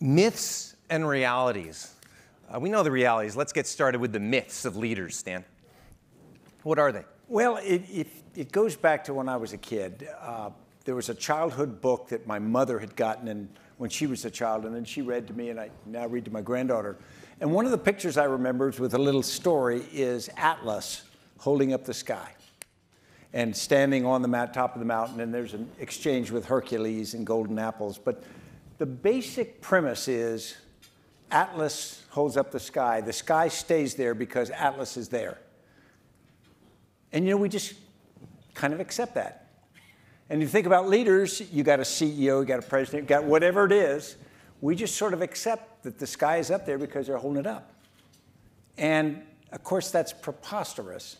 Myths and realities. Uh, we know the realities. Let's get started with the myths of leaders, Stan. What are they? Well, it, it, it goes back to when I was a kid. Uh, there was a childhood book that my mother had gotten in, when she was a child, and then she read to me, and I now read to my granddaughter. And one of the pictures I remember with a little story is Atlas holding up the sky and standing on the top of the mountain, and there's an exchange with Hercules and golden apples. But the basic premise is Atlas holds up the sky. The sky stays there because Atlas is there. And you know, we just kind of accept that. And you think about leaders, you got a CEO, you got a president, you got whatever it is. We just sort of accept that the sky is up there because they're holding it up. And of course, that's preposterous,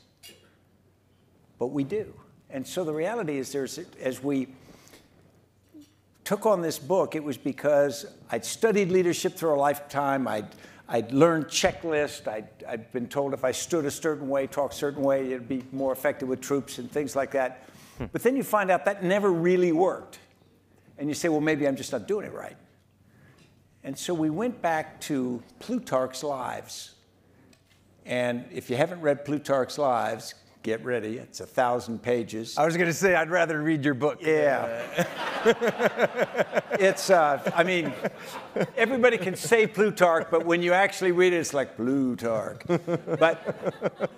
but we do. And so the reality is, there's, as we took on this book, it was because I'd studied leadership through a lifetime. I'd, I'd learned checklists. I'd, I'd been told if I stood a certain way, talked a certain way, it'd be more effective with troops and things like that. Hmm. But then you find out that never really worked. And you say, well, maybe I'm just not doing it right. And so we went back to Plutarch's Lives. And if you haven't read Plutarch's Lives, get ready. It's a thousand pages. I was going to say, I'd rather read your book. Yeah. it's, uh, I mean, everybody can say Plutarch, but when you actually read it, it's like Plutarch. But,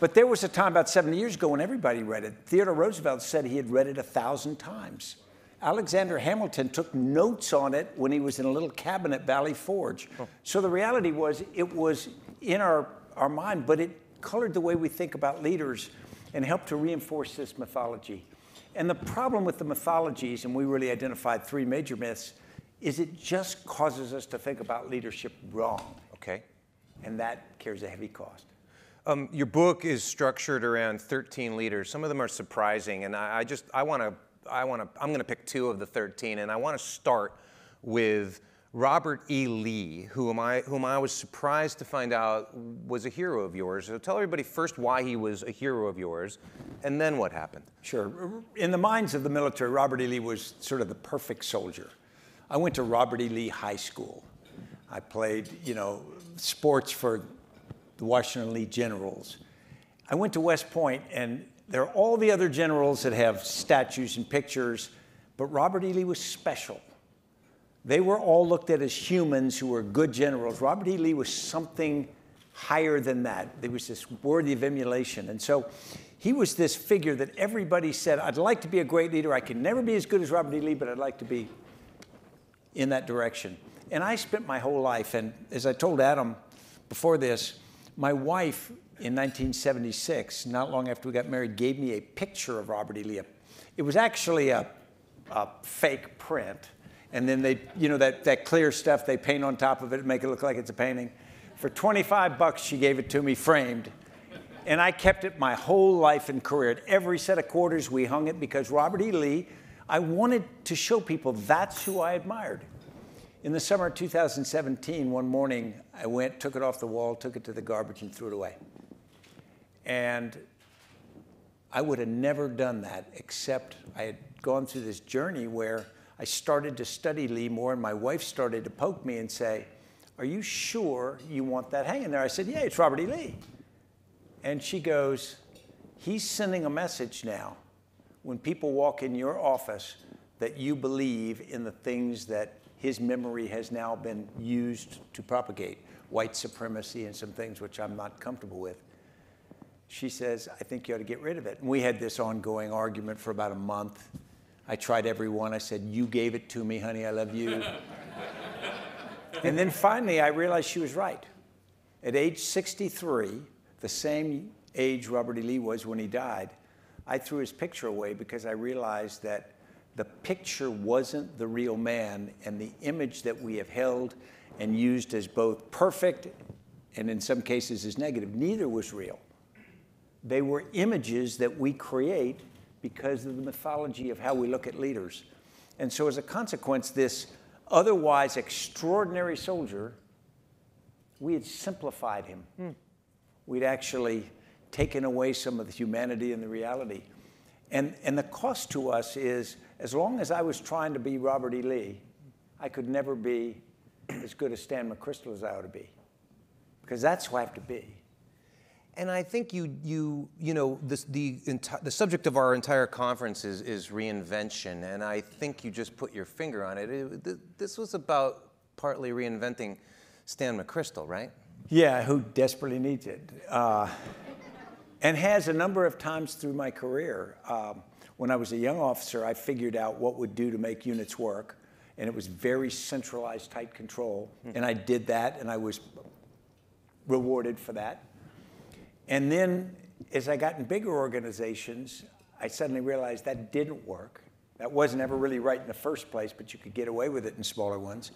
but there was a time about 70 years ago when everybody read it. Theodore Roosevelt said he had read it a thousand times. Alexander Hamilton took notes on it when he was in a little cabin at Valley Forge. Oh. So the reality was, it was in our, our mind, but it colored the way we think about leaders and helped to reinforce this mythology. And the problem with the mythologies, and we really identified three major myths, is it just causes us to think about leadership wrong. Okay. And that carries a heavy cost. Um, your book is structured around 13 leaders. Some of them are surprising, and I, I just I want to I want to I'm going to pick two of the 13, and I want to start with Robert E. Lee, whom I, whom I was surprised to find out was a hero of yours. So tell everybody first why he was a hero of yours, and then what happened. Sure. In the minds of the military, Robert E. Lee was sort of the perfect soldier. I went to Robert E. Lee High School. I played, you know, sports for the Washington Lee Generals. I went to West Point, and there are all the other generals that have statues and pictures, but Robert E. Lee was special. They were all looked at as humans who were good generals. Robert E. Lee was something higher than that. There was this worthy of emulation. And so he was this figure that everybody said, I'd like to be a great leader. I can never be as good as Robert E. Lee, but I'd like to be in that direction. And I spent my whole life, and as I told Adam before this, my wife in 1976, not long after we got married, gave me a picture of Robert E. Lee. It was actually a, a fake print and then they, you know, that, that clear stuff they paint on top of it and make it look like it's a painting. For 25 bucks, she gave it to me framed. And I kept it my whole life and career. At every set of quarters, we hung it because Robert E. Lee, I wanted to show people that's who I admired. In the summer of 2017, one morning, I went, took it off the wall, took it to the garbage, and threw it away. And I would have never done that except I had gone through this journey where I started to study Lee more, and my wife started to poke me and say, Are you sure you want that hanging there? I said, Yeah, it's Robert E. Lee. And she goes, He's sending a message now when people walk in your office that you believe in the things that his memory has now been used to propagate white supremacy and some things which I'm not comfortable with. She says, I think you ought to get rid of it. And we had this ongoing argument for about a month. I tried every one. I said, You gave it to me, honey. I love you. and then finally, I realized she was right. At age 63, the same age Robert E. Lee was when he died, I threw his picture away because I realized that the picture wasn't the real man, and the image that we have held and used as both perfect and in some cases as negative, neither was real. They were images that we create because of the mythology of how we look at leaders. And so, as a consequence, this otherwise extraordinary soldier, we had simplified him. Hmm. We'd actually taken away some of the humanity and the reality. And, and the cost to us is as long as I was trying to be Robert E. Lee, I could never be as good a Stan McChrystal as I ought to be. Because that's who I have to be. And I think you, you, you know, this, the, enti- the subject of our entire conference is, is reinvention, and I think you just put your finger on it. it th- this was about partly reinventing Stan McChrystal, right? Yeah, who desperately needs it. Uh, and has a number of times through my career. Um, when I was a young officer, I figured out what would do to make units work, and it was very centralized, tight control. And I did that, and I was rewarded for that. And then as I got in bigger organizations, I suddenly realized that didn't work. That wasn't ever really right in the first place, but you could get away with it in smaller ones.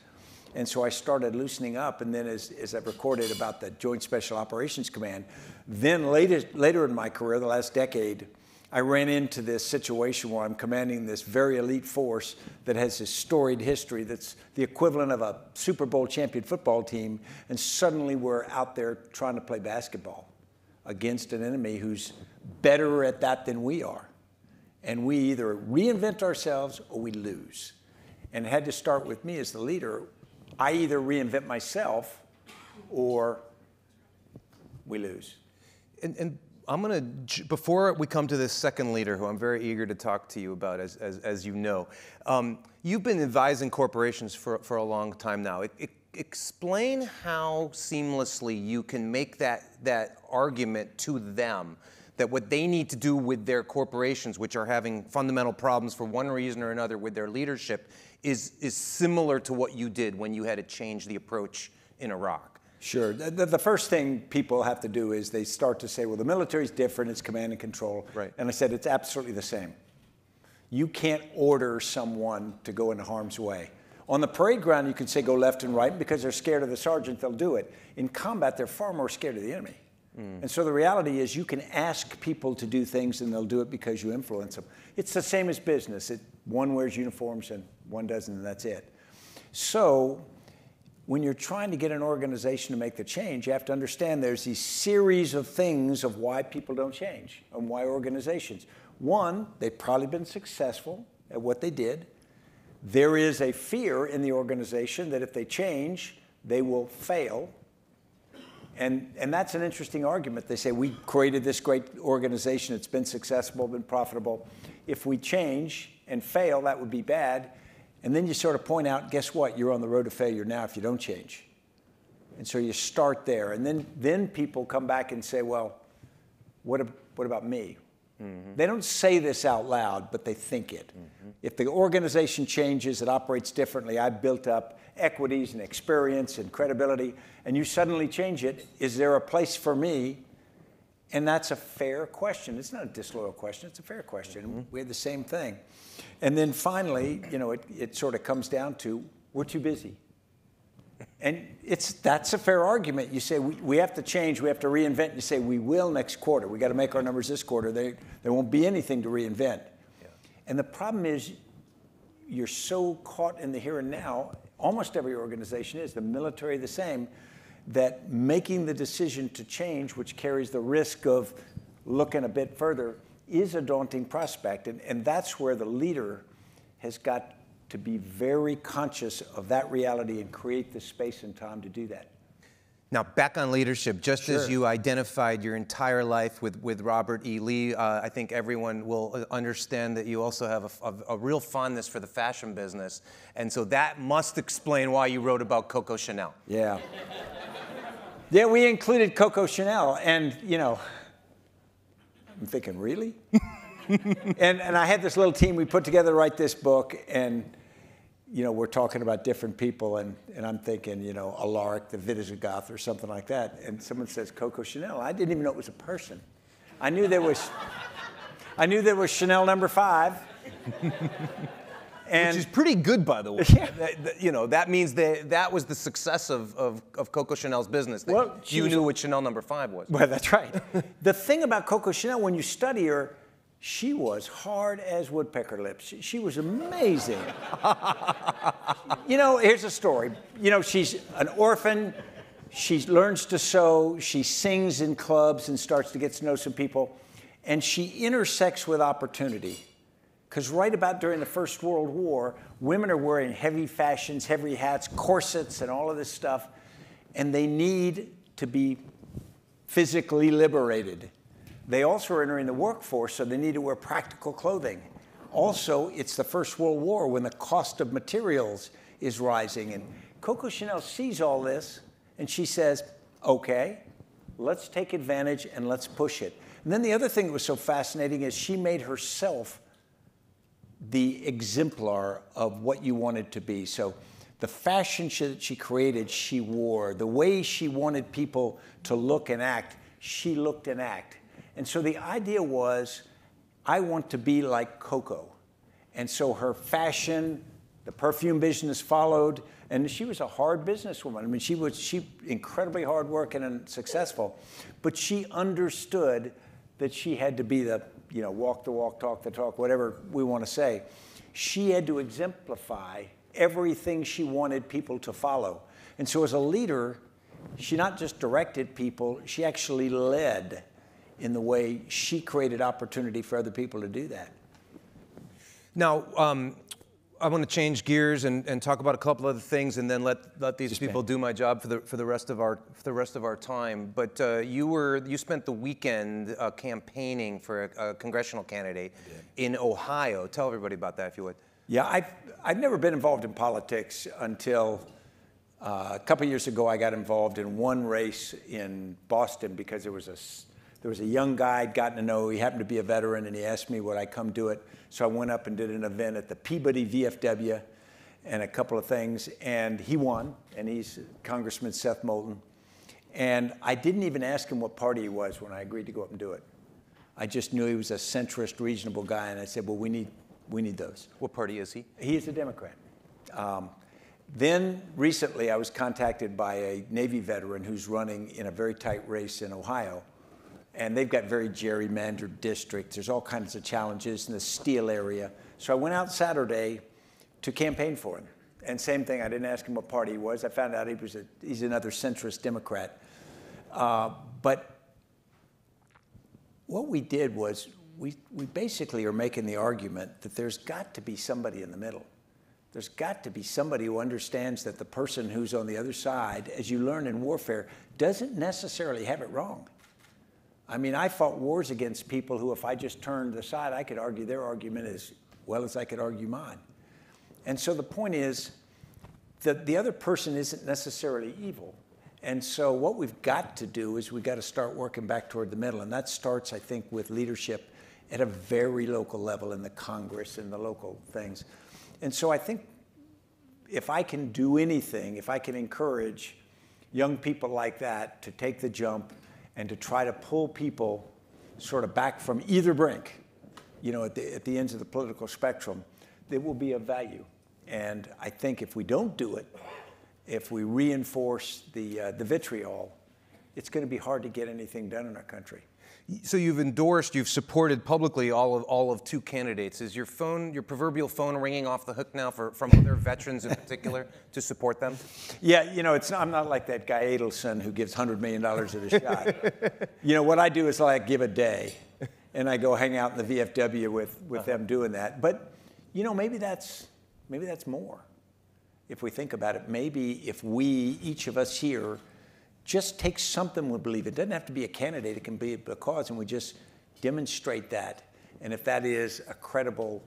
And so I started loosening up. And then, as, as I've recorded about the Joint Special Operations Command, then later, later in my career, the last decade, I ran into this situation where I'm commanding this very elite force that has this storied history that's the equivalent of a Super Bowl champion football team. And suddenly we're out there trying to play basketball against an enemy who's better at that than we are. And we either reinvent ourselves or we lose. And it had to start with me as the leader. I either reinvent myself or we lose. And, and I'm going to, before we come to this second leader, who I'm very eager to talk to you about, as, as, as you know, um, you've been advising corporations for, for a long time now. It, it, explain how seamlessly you can make that, that argument to them that what they need to do with their corporations, which are having fundamental problems for one reason or another with their leadership, is, is similar to what you did when you had to change the approach in Iraq. Sure. The, the, first thing people have to do is they start to say, well, the military is different, it's command and control. Right. And I said, it's absolutely the same. You can't order someone to go into harm's way. On the parade ground, you can say go left and right, because they're scared of the sergeant, they'll do it. In combat, they're far more scared of the enemy. Mm. And so the reality is, you can ask people to do things and they'll do it because you influence them. It's the same as business. It, one wears uniforms and one doesn't, and that's it. So when you're trying to get an organization to make the change, you have to understand there's these series of things of why people don't change and why organizations. One, they've probably been successful at what they did. There is a fear in the organization that if they change, they will fail. And, and that's an interesting argument. They say, we created this great organization, it's been successful, been profitable. If we change and fail, that would be bad. And then you sort of point out, guess what? You're on the road to failure now if you don't change. And so you start there. And then, then people come back and say, well, what, what about me? Mm-hmm. They don't say this out loud, but they think it. Mm-hmm. If the organization changes, it operates differently. I've built up equities and experience and credibility, and you suddenly change it. Is there a place for me? And that's a fair question. It's not a disloyal question, it's a fair question. Mm-hmm. We had the same thing. And then finally, you know, it, it sort of comes down to we're too busy. And it's, that's a fair argument. You say we, we have to change, we have to reinvent. You say we will next quarter. We got to make our numbers this quarter. They, there won't be anything to reinvent. Yeah. And the problem is you're so caught in the here and now, almost every organization is, the military the same, that making the decision to change, which carries the risk of looking a bit further, is a daunting prospect. And, and that's where the leader has got to be very conscious of that reality and create the space and time to do that. Now, back on leadership, just sure. as you identified your entire life with, with Robert E. Lee, uh, I think everyone will understand that you also have a, a, a, real fondness for the fashion business. And so that must explain why you wrote about Coco Chanel. Yeah. yeah, we included Coco Chanel. And, you know, I'm thinking, really? and, and I had this little team we put together to write this book. And you know, we're talking about different people, and, and I'm thinking, you know, Alaric the Visigoth or something like that. And someone says Coco Chanel. I didn't even know it was a person. I knew there was, I knew there was Chanel number five. and, Which is pretty good, by the way. Yeah. That, you know, that means that that was the success of, of, of Coco Chanel's business. well, you knew what Chanel number five was. Well, that's right. the thing about Coco Chanel, when you study her, she was hard as woodpecker lips. She, was amazing. you know, here's a story. You know, she's an orphan. She learns to sew. She sings in clubs and starts to get to know some people. And she intersects with opportunity. Because right about during the First World War, women are wearing heavy fashions, heavy hats, corsets, and all of this stuff, and they need to be physically liberated. They also are entering the workforce, so they need to wear practical clothing. Also, it's the First World War when the cost of materials is rising. And Coco Chanel sees all this and she says, okay, let's take advantage and let's push it. And then the other thing that was so fascinating is she made herself the exemplar of what you wanted to be. So the fashion that she created, she wore. The way she wanted people to look and act, she looked and act. And so the idea was, I want to be like Coco. And so her fashion, the perfume business followed, and she was a hard businesswoman. I mean, she was she incredibly hardworking and successful, but she understood that she had to be the, you know, walk the walk, talk the talk, whatever we want to say. She had to exemplify everything she wanted people to follow. And so as a leader, she not just directed people, she actually led in the way she created opportunity for other people to do that. Now, um, I want to change gears and, and talk about a couple other things, and then let, let these Just people do my job for the for the rest of our for the rest of our time. But uh, you were you spent the weekend uh, campaigning for a, a congressional candidate in Ohio. Tell everybody about that, if you would. Yeah, I've I've never been involved in politics until uh, a couple years ago. I got involved in one race in Boston because there was a there was a young guy I'd gotten to know. He happened to be a veteran, and he asked me would I come do it. So I went up and did an event at the Peabody VFW and a couple of things, and he won. And he's Congressman Seth Moulton. And I didn't even ask him what party he was when I agreed to go up and do it. I just knew he was a centrist, reasonable guy, and I said, "Well, we need we need those." What party is he? He is a Democrat. Um, then recently, I was contacted by a Navy veteran who's running in a very tight race in Ohio and they've got very gerrymandered districts. There's all kinds of challenges in the steel area. So I went out Saturday to campaign for him. And same thing, I didn't ask him what party he was. I found out he was a, he's another centrist Democrat. Uh, but what we did was we, we basically are making the argument that there's got to be somebody in the middle. There's got to be somebody who understands that the person who's on the other side, as you learn in warfare, doesn't necessarily have it wrong. I mean, I fought wars against people who, if I just turned the side, I could argue their argument as well as I could argue mine. And so the point is that the other person isn't necessarily evil. And so what we've got to do is we've got to start working back toward the middle. And that starts, I think, with leadership at a very local level in the Congress and the local things. And so I think if I can do anything, if I can encourage young people like that to take the jump and to try to pull people sort of back from either brink, you know, at the, at the ends of the political spectrum, that will be of value. And I think if we don't do it, if we reinforce the, uh, the vitriol, it's going to be hard to get anything done in our country. So you've endorsed, you've supported publicly all of all of two candidates. Is your phone, your proverbial phone, ringing off the hook now for from other veterans in particular to support them? Yeah, you know, it's not, I'm not like that guy Adelson who gives hundred million dollars at a shot. you know, what I do is like give a day, and I go hang out in the VFW with with uh-huh. them doing that. But you know, maybe that's maybe that's more. If we think about it, maybe if we each of us here just take something we believe. It doesn't have to be a candidate, it can be a cause, and we just demonstrate that. And if that is a credible,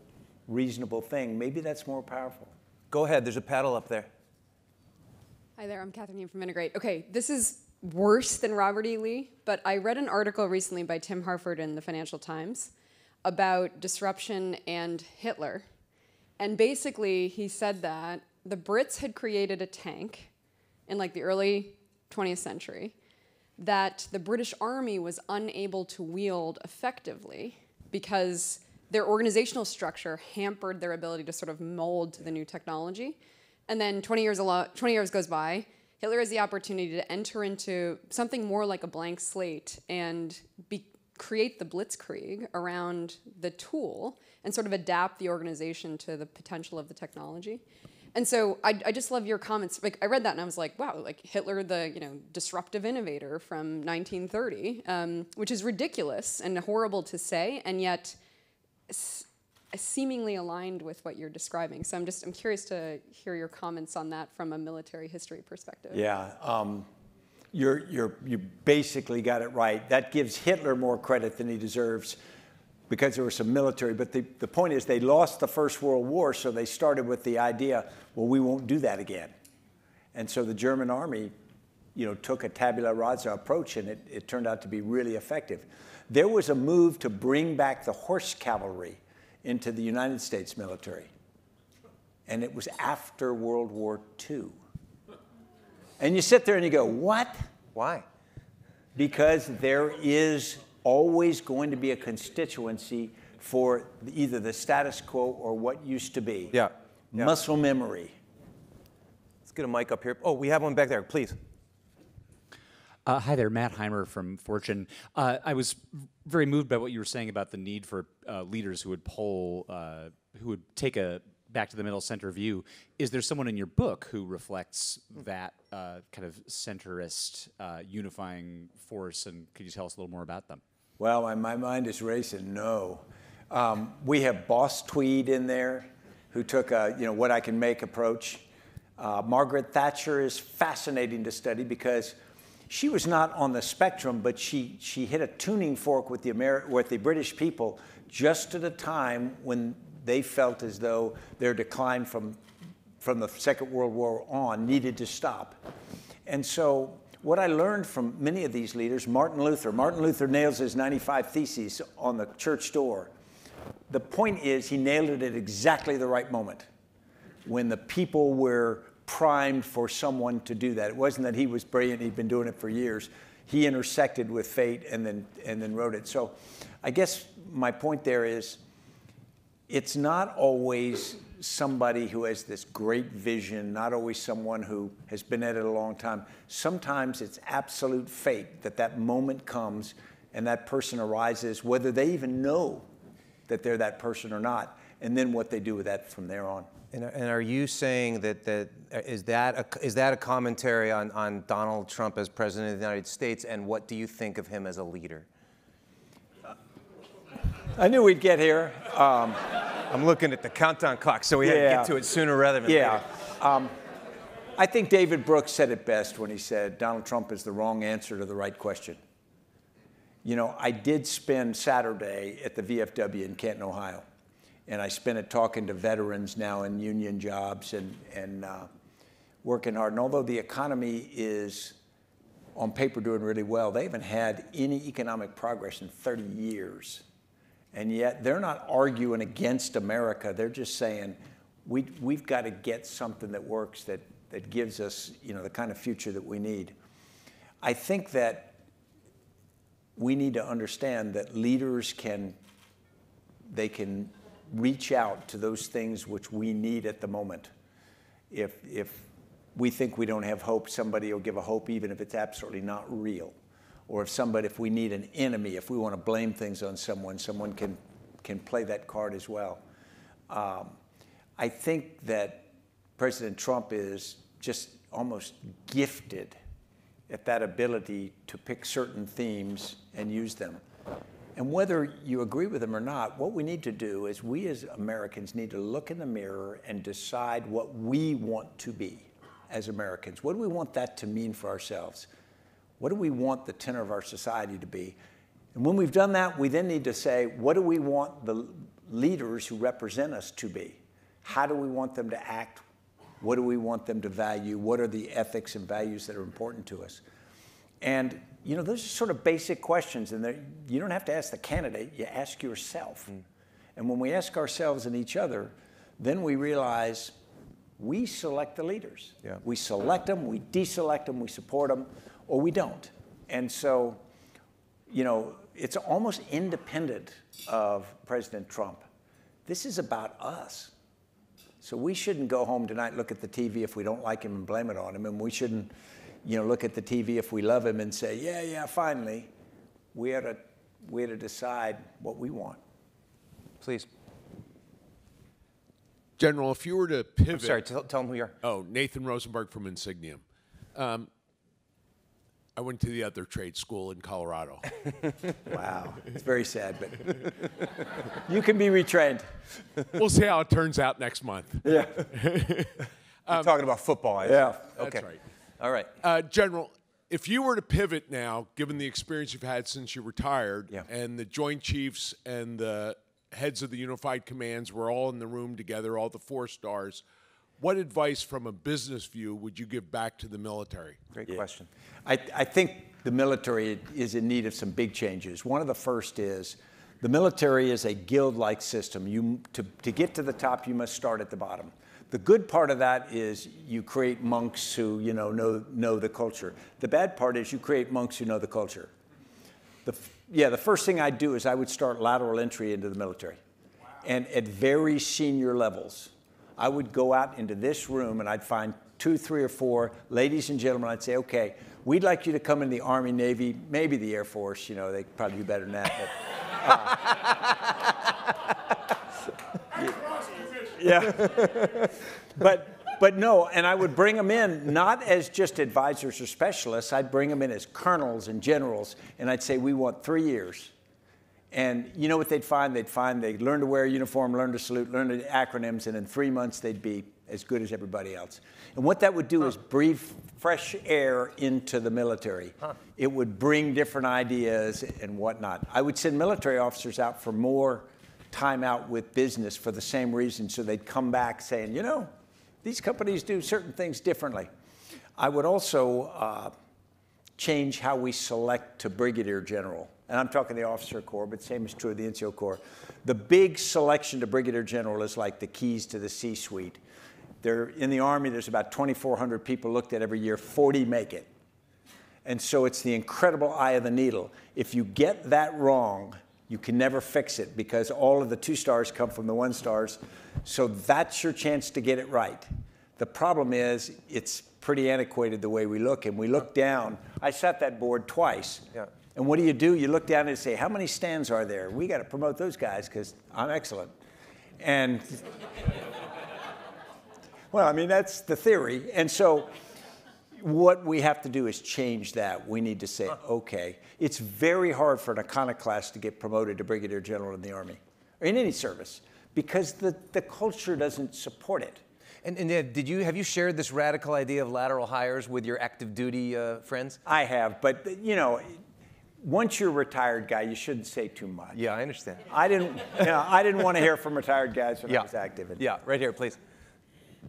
reasonable thing, maybe that's more powerful. Go ahead, there's a paddle up there. Hi there, I'm Catherine from Integrate. Okay, this is worse than Robert E. Lee, but I read an article recently by Tim Harford in the Financial Times about disruption and Hitler. And basically, he said that the Brits had created a tank in like the early 20th century that the British Army was unable to wield effectively because their organizational structure hampered their ability to sort of mold to the new technology. And then 20 years, 20 years goes by, Hitler has the opportunity to enter into something more like a blank slate and be, create the blitzkrieg around the tool and sort of adapt the organization to the potential of the technology. And so I, I just love your comments. Like I read that and I was like, wow, like Hitler, the you know disruptive innovator from 1930, um, which is ridiculous and horrible to say, and yet seemingly aligned with what you're describing. So I'm just I'm curious to hear your comments on that from a military history perspective. Yeah, um, you're, you're, you basically got it right. That gives Hitler more credit than he deserves because there was some military. But the, the point is, they lost the First World War, so they started with the idea, well, we won't do that again. And so the German army, you know, took a tabula rasa approach, and it, it turned out to be really effective. There was a move to bring back the horse cavalry into the United States military, and it was after World War II. And you sit there and you go, what? Why? Because there is always going to be a constituency for either the status quo or what used to be. Yeah, yeah. Muscle memory. Let's get a mic up here. Oh, we have one back there, please. Uh, hi there, Matt Heimer from Fortune. Uh, I was very moved by what you were saying about the need for uh, leaders who would poll, uh, who would take a back to the middle center view. Is there someone in your book who reflects that uh, kind of centrist, uh, unifying force? And could you tell us a little more about them? Well, my, my mind is racing. No, um, we have Boss Tweed in there, who took a you know what I can make approach. Margaret Thatcher is fascinating to study because she was not on the spectrum, but she, she hit a tuning fork with the, Ameri- with the British people just at a time when they felt as though their decline from, from the Second World War on needed to stop. And so, what I learned from many of these leaders, Martin Luther, Martin Luther nails his 95 Theses on the church door. The point is, he nailed it at exactly the right moment when the people were primed for someone to do that. It wasn't that he was brilliant, he'd been doing it for years. He intersected with fate and then, and then wrote it. So I guess my point there is it's not always somebody who has this great vision, not always someone who has been at it a long time. Sometimes it's absolute fate that that moment comes and that person arises, whether they even know that they're that person or not, and then what they do with that from there on. And, and are you saying that, that is that a, is that a commentary on, on Donald Trump as president of the United States, and what do you think of him as a leader? I knew we'd get here. Um, I'm looking at the countdown clock, so we had to get to it sooner rather than yeah. later. Um, I think David Brooks said it best when he said Donald Trump is the wrong answer to the right question. You know, I did spend Saturday at the VFW in Canton, Ohio, and I spent it talking to veterans now in union jobs and, and uh, working hard. And although the economy is on paper doing really well, they haven't had any economic progress in 30 years. And yet they're not arguing against America. They're just saying, we, we've got to get something that works that, that gives us you know, the kind of future that we need. I think that we need to understand that leaders can, they can reach out to those things which we need at the moment. If, if we think we don't have hope, somebody will give a hope even if it's absolutely not real. Or if somebody, if we need an enemy, if we want to blame things on someone, someone can, can play that card as well. Um, I think that President Trump is just almost gifted at that ability to pick certain themes and use them. And whether you agree with them or not, what we need to do is we as Americans need to look in the mirror and decide what we want to be as Americans. What do we want that to mean for ourselves? What do we want the tenor of our society to be? And when we've done that, we then need to say, what do we want the leaders who represent us to be? How do we want them to act? What do we want them to value? What are the ethics and values that are important to us? And you know, those are sort of basic questions, and you don't have to ask the candidate, you ask yourself. Mm. And when we ask ourselves and each other, then we realize we select the leaders. Yeah. We select them, we deselect them, we support them, or we don't. And so, you know, it's almost independent of President Trump. This is about us. So we shouldn't go home tonight, look at the TV if we don't like him and blame it on him. And we shouldn't, you know, look at the TV if we love him and say, yeah, yeah, finally. We had to, we had to decide what we want. Please. General, if you were to pivot. I'm sorry, tell, tell them who you are. Oh, Nathan Rosenberg from Insigniam. Um, I went to the other trade school in Colorado. Wow, it's very sad, but you can be retrained. we'll see how it turns out next month. Yeah, You're talking about football. I yeah. That's Okay. right. All right. Uh, General, if you were to pivot now, given the experience you've had since you retired, Yeah. and the Joint Chiefs and the heads of the unified commands were all in the room together, all the four stars, what advice from a business view would you give back to the military? Great question. I, I think the military is in need of some big changes. One of the first is the military is a guild-like system. You, to, to get to the top, you must start at the bottom. The good part of that is you create monks who you know, know, know the culture. The bad part is you create monks who know the culture. The, yeah, the first thing I'd do is I would start lateral entry into the military. And at very senior levels, I would go out into this room and I'd find two, three, or four ladies and gentlemen. I'd say, okay, we'd like you to come in the Army, Navy, maybe the Air Force. You know, they probably do better than that. But, uh, yeah. but but no, and I would bring them in not as just advisors or specialists. I'd bring them in as colonels and generals, and I'd say, we want three years. And you know what they'd find? They'd find they'd learn to wear a uniform, learn to salute, learn the acronyms, and in three months they'd be as good as everybody else. And what that would do is breathe fresh air into the military. It would bring different ideas and whatnot. I would send military officers out for more time out with business for the same reason, so they'd come back saying, you know, these companies do certain things differently. I would also uh, change how we select to brigadier general. And I'm talking the officer corps, but same is true of the NCO corps. The big selection to brigadier general is like the keys to the C-suite. There, in the Army, there's about 2,400 people looked at every year, 40 make it. And so it's the incredible eye of the needle. If you get that wrong, you can never fix it because all of the two stars come from the one stars. So that's your chance to get it right. The problem is it's pretty antiquated the way we look, and we look down. I sat that board twice. Yeah. And what do you do? You look down and say, how many stands are there? We got to promote those guys because I'm excellent. And well, I mean, that's the theory. And so what we have to do is change that. We need to say, okay, it's very hard for an iconoclast to get promoted to brigadier general in the Army or in any service because the, the culture doesn't support it. And, and uh, did you have you shared this radical idea of lateral hires with your active duty uh, friends? I have, but you know, once you're a retired guy, you shouldn't say too much. Yeah, I understand. I didn't, you know, I didn't want to hear from retired guys when Yeah. I was active. And Yeah, right here, please.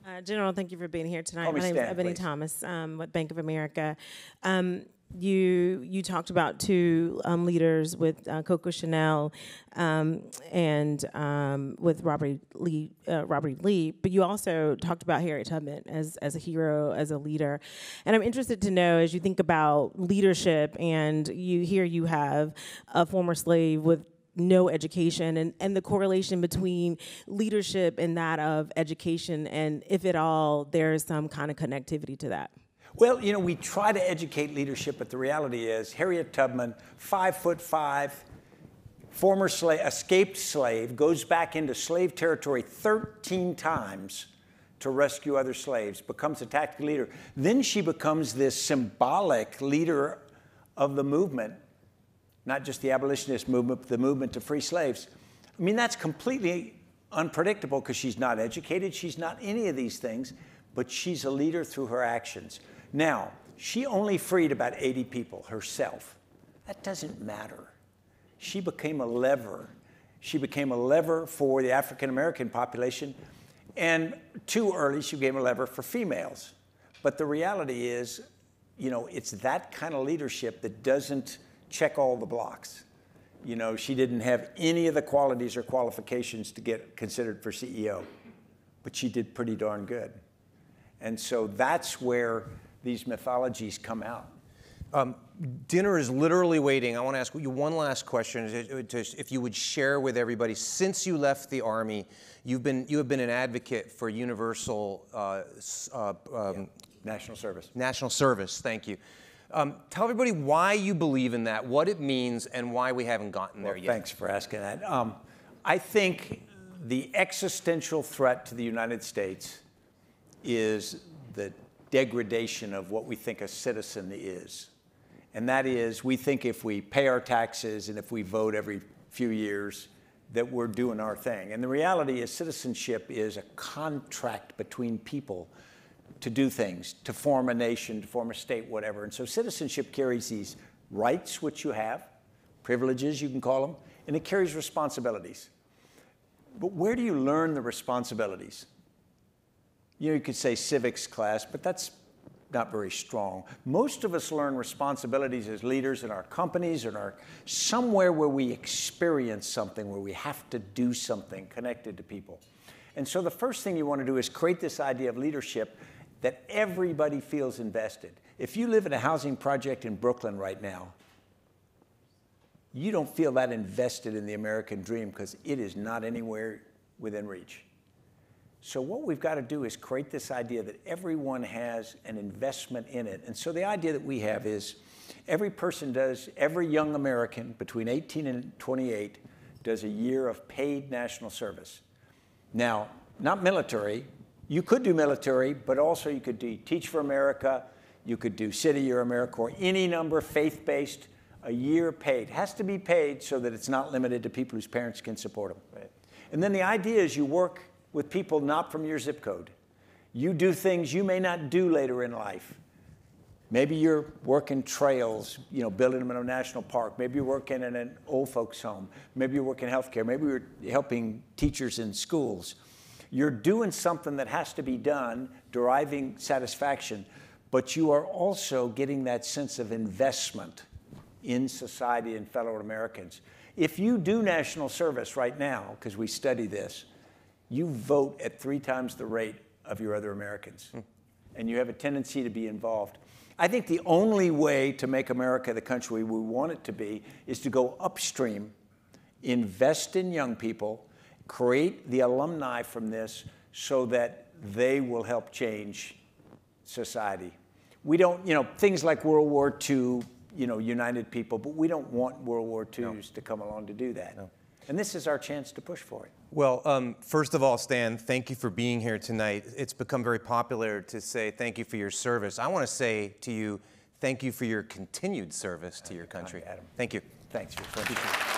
Uh, General, thank you for being here tonight. Call me My name is Stan, Ebony please. Thomas um, with Bank of America. Um, you you talked about two um, leaders with uh, Coco Chanel um, and um, with Robert Lee, uh, Robert. Lee, but you also talked about Harriet Tubman as as a hero, as a leader. And I'm interested to know as you think about leadership, and you here you have a former slave with no education and, and the correlation between leadership and that of education and if at all there is some kind of connectivity to that Well, you know, we try to educate leadership, but the reality is Harriet Tubman, five foot five, former slave, escaped slave, goes back into slave territory 13 times to rescue other slaves, becomes a tactical leader. Then she becomes this symbolic leader of the movement, not just the abolitionist movement, but the movement to free slaves. I mean, that's completely unpredictable because she's not educated, she's not any of these things, but she's a leader through her actions. Now, she only freed about 80 people herself. That doesn't matter. She became a lever. She became a lever for the African American population, and too early, she became a lever for females. But the reality is, you know, it's that kind of leadership that doesn't check all the blocks. You know, she didn't have any of the qualities or qualifications to get considered for CEO, but she did pretty darn good. And so that's where these mythologies come out. Dinner is literally waiting. I want to ask you one last question. to- to- If you would share with everybody, since you left the Army, you've been, you have been an advocate for universal uh, uh, um, National service. national service. Thank you. Um, tell everybody why you believe in that, what it means, and why we haven't gotten there Well, yet. Thanks for asking that. Um, I think the existential threat to the United States is the degradation of what we think a citizen is. And that is, we think if we pay our taxes and if we vote every few years, that we're doing our thing. And the reality is, citizenship is a contract between people to do things, to form a nation, to form a state, whatever. And so citizenship carries these rights, which you have, privileges, you can call them, and it carries responsibilities. But where do you learn the responsibilities? You know, you could say civics class, but that's not very strong. Most of us learn responsibilities as leaders in our companies and our somewhere where we experience something, where we have to do something connected to people. And so the first thing you want to do is create this idea of leadership that everybody feels invested. If you live in a housing project in Brooklyn right now, you don't feel that invested in the American dream because it is not anywhere within reach. So what we've got to do is create this idea that everyone has an investment in it. And so the idea that we have is every person does, every young American between 18 and 28 does a year of paid national service. Now, not military. You could do military, but also you could do Teach for America, you could do City Year AmeriCorps, any number, faith-based, a year paid. Has to be paid so that it's not limited to people whose parents can support them. Right. And then the idea is you work with people not from your zip code. You do things you may not do later in life. Maybe you're working trails, you know, building them in a national park. Maybe you're working in an old folks' home. Maybe you're working healthcare. Maybe you're helping teachers in schools. You're doing something that has to be done, deriving satisfaction, but you are also getting that sense of investment in society and fellow Americans. If you do national service right now, because we study this, you vote at three times the rate of your other Americans. Hmm. And you have a tendency to be involved. I think the only way to make America the country we want it to be is to go upstream, invest in young people, create the alumni from this so that they will help change society. We don't, you know, things like World War II, you know, united people, but we don't want World War IIs no. to come along to do that. No. And this is our chance to push for it. Well, um, first of all, Stan, thank you for being here tonight. It's become very popular to say thank you for your service. I want to say to you, thank you for your continued service to your country. Adam. Thank you. Thanks for